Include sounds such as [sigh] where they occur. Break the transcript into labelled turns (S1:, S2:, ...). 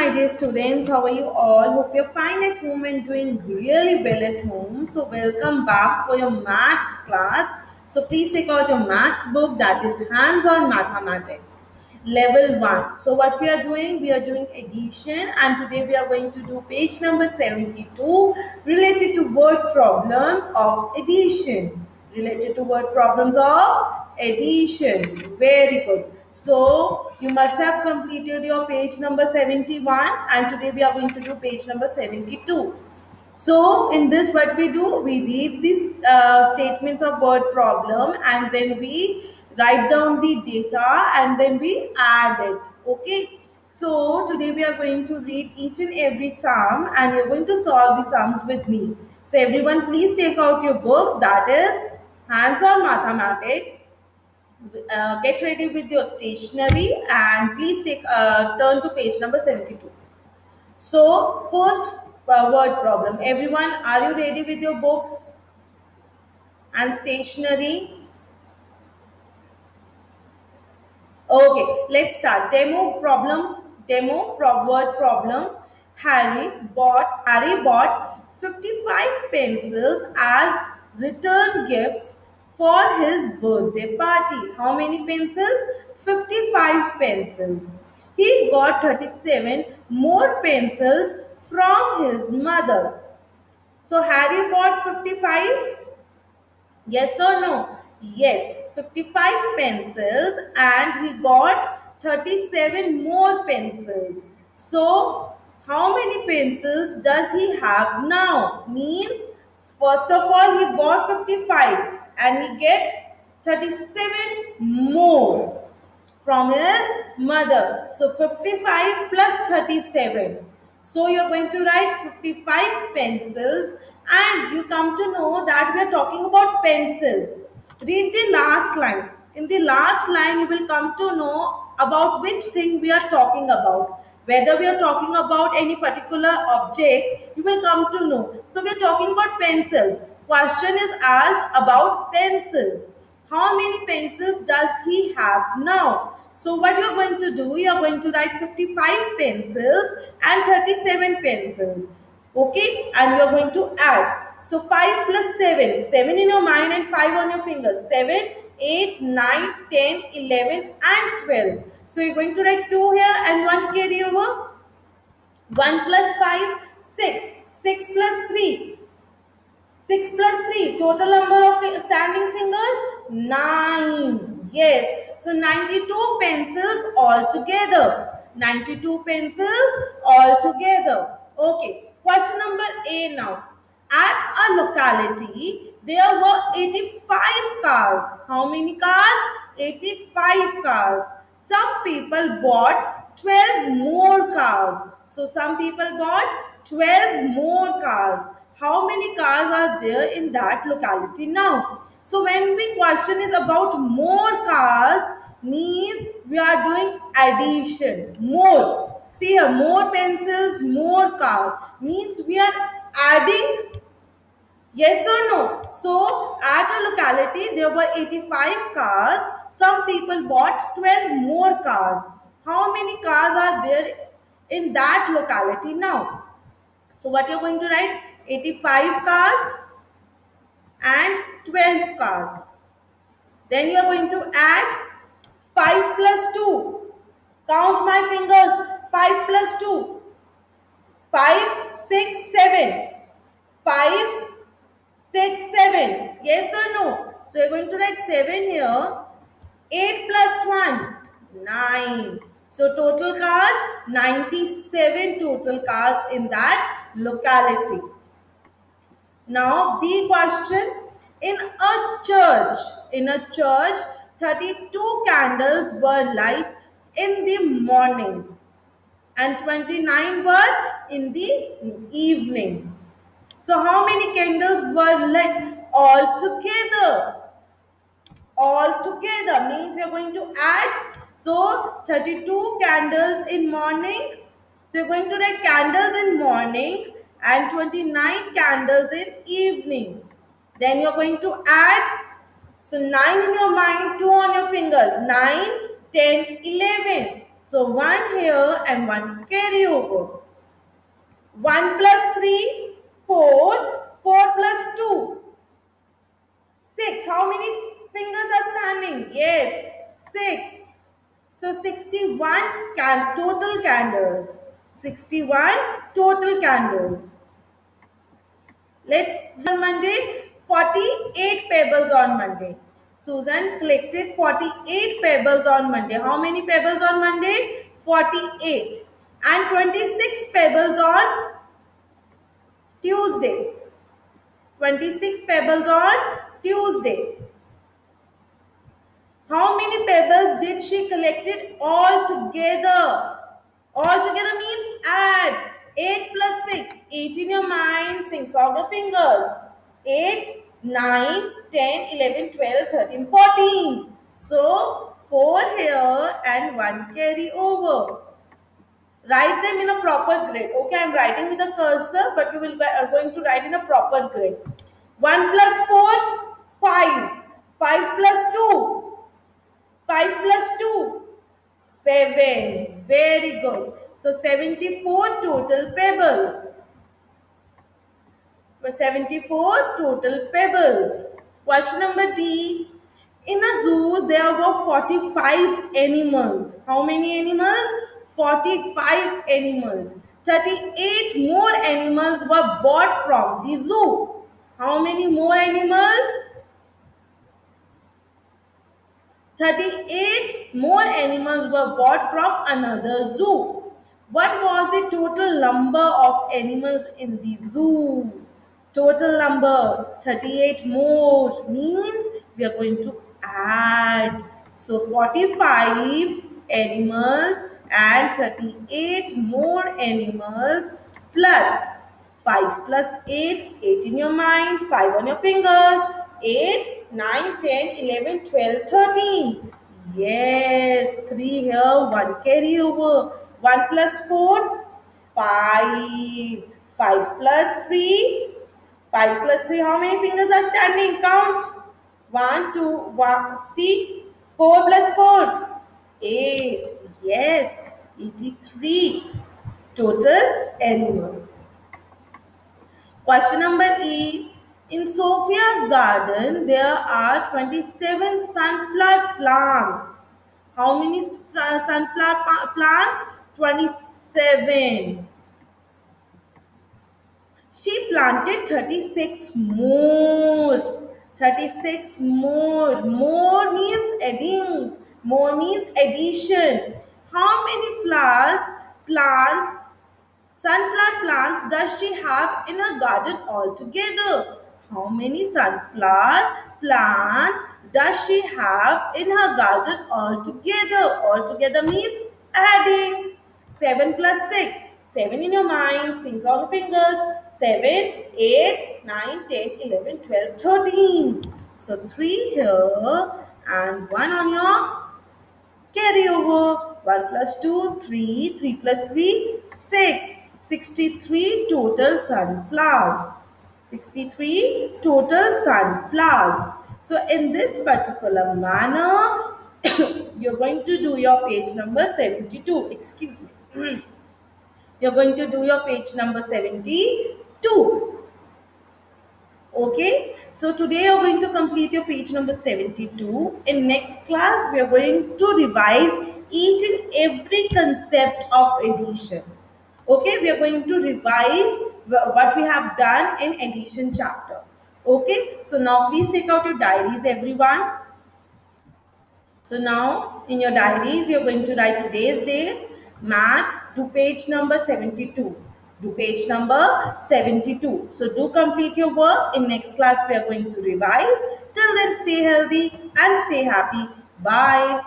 S1: my dear students. How are you all? Hope you're fine at home and doing really well at home. So, welcome back for your maths class. So, please take out your maths book that is hands on mathematics level 1. So, what we are doing? We are doing addition, and today we are going to do page number 72 related to word problems of addition. Related to word problems of addition. Very good. So you must have completed your page number 71 and today we are going to do page number 72. So in this what we do, we read these uh, statements of word problem and then we write down the data and then we add it. Okay. So today we are going to read each and every sum and you're going to solve the sums with me. So everyone please take out your books that is hands on mathematics uh, get ready with your stationery and please take uh, turn to page number 72 so first uh, word problem. Everyone are you ready with your books and stationery? Okay let's start. Demo problem demo pro word problem. Harry bought harry bought 55 pencils as return gifts for his birthday party. How many pencils? 55 pencils. He got 37 more pencils from his mother. So Harry bought 55? Yes or no? Yes, 55 pencils and he got 37 more pencils. So how many pencils does he have now? Means first of all he bought 55 and he get 37 more from his mother. So 55 plus 37. So you're going to write 55 pencils and you come to know that we are talking about pencils. Read the last line. In the last line you will come to know about which thing we are talking about. Whether we are talking about any particular object, you will come to know. So we are talking about pencils question is asked about pencils. How many pencils does he have now? So what you are going to do, you are going to write 55 pencils and 37 pencils. Okay, and you are going to add. So 5 plus 7, 7 in your mind and 5 on your fingers. 7, 8, 9, 10, 11 and 12. So you're going to write 2 here and 1 carry over. 1 plus 5, 6. 6 plus 3, 6 plus 3. Total number of standing fingers? 9. Yes. So 92 pencils all together. 92 pencils all together. Okay. Question number A now. At a locality, there were 85 cars. How many cars? 85 cars. Some people bought 12 more cars. So some people bought 12 more cars how many cars are there in that locality now. So when we question is about more cars means we are doing addition, more. See here, more pencils, more cars means we are adding Yes or no? So, at a locality, there were 85 cars. Some people bought 12 more cars. How many cars are there in that locality now? So, what you're going to write? 85 cars and 12 cars. Then you are going to add 5 plus 2. Count my fingers. 5 plus 2. 5, 6, 7. 5, 6, 7. Yes or no? So you are going to write 7 here. 8 plus 1. 9. So total cars, 97 total cars in that locality. Now, B question. In a church, in a church, 32 candles were light in the morning and 29 were in the evening. So, how many candles were lit all together? All together means are going to add. So, 32 candles in morning. So, you're going to write candles in morning and 29 candles in evening. Then you're going to add, so 9 in your mind, 2 on your fingers, 9, 10, 11. So 1 here and 1 carry over. 1 plus 3, 4. 4 plus 2, 6. How many fingers are standing? Yes, 6. So 61 can total candles. 61 total candles. Let's on Monday 48 pebbles on Monday. Susan collected 48 pebbles on Monday. How many pebbles on Monday? 48. And 26 pebbles on Tuesday. 26 pebbles on Tuesday. How many pebbles did she collected all together? All together means add. 8 plus 6. 8 in your mind. Sing song your fingers. 8, 9, 10, 11, 12, 13, 14. So, 4 here and 1 carry over. Write them in a proper grid. Okay, I'm writing with a cursor, but you will are uh, going to write in a proper grid. 1 plus 4, 5. 5 plus 2, 5 plus 2, 7. Very good. So 74 total pebbles. 74 total pebbles. Question number D. In a zoo, there were 45 animals. How many animals? 45 animals. 38 more animals were bought from the zoo. How many more animals? 38 more animals were bought from another zoo. What was the total number of animals in the zoo? Total number 38 more means we are going to add. So 45 animals and 38 more animals plus 5 plus 8, 8 in your mind, 5 on your fingers, 8, 9, 10, 11, 12, 13. Yes, 3 here, 1 carry over. 1 plus 4, 5. 5 plus 3, 5 plus 3, how many fingers are standing? Count. 1, 2, 1, see? 4 plus 4, 8. Yes, 83 total animals. Question number E. In Sophia's garden, there are 27 sunflower plants. How many sunflower plants? 27. She planted 36 more. 36 more. More means adding. More means addition. How many flowers, plants, sunflower plants does she have in her garden altogether? How many sunflower plants does she have in her garden altogether? Altogether means adding. 7 plus 6. 7 in your mind. Sing all fingers. 7, 8, 9, 10, 11, 12, 13. So 3 here and 1 on your carry over. 1 plus 2, 3. 3 plus 3, 6. 63 total sunflowers. 63 total sunflowers. So in this particular manner, [coughs] you're going to do your page number 72. Excuse me. [coughs] you're going to do your page number 72. Okay. So today you're going to complete your page number 72. In next class, we are going to revise each and every concept of addition. Okay. We are going to revise what we have done in addition chapter. Okay. So now please take out your diaries everyone. So now in your diaries, you're going to write today's date, math to page number 72. Do page number 72. So do complete your work. In next class, we are going to revise. Till then, stay healthy and stay happy. Bye.